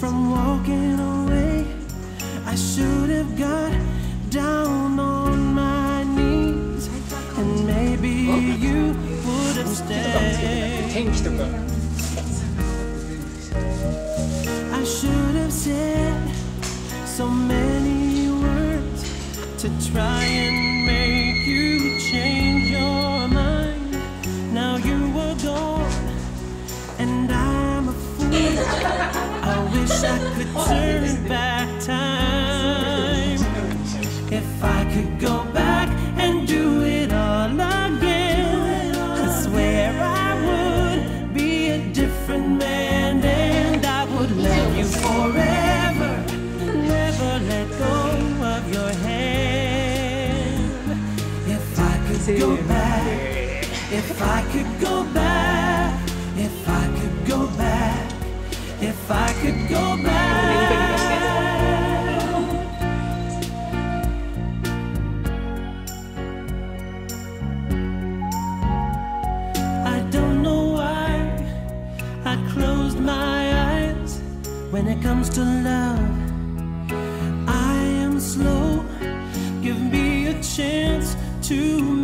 from walking away. I should have got down on my knees, and maybe you would have stayed. I should have said so many words to try and make you change your. If I could go back, if I could go back, if I could go back, if I could go back. I don't know why I closed my eyes when it comes to love. I am slow. Give me a chance to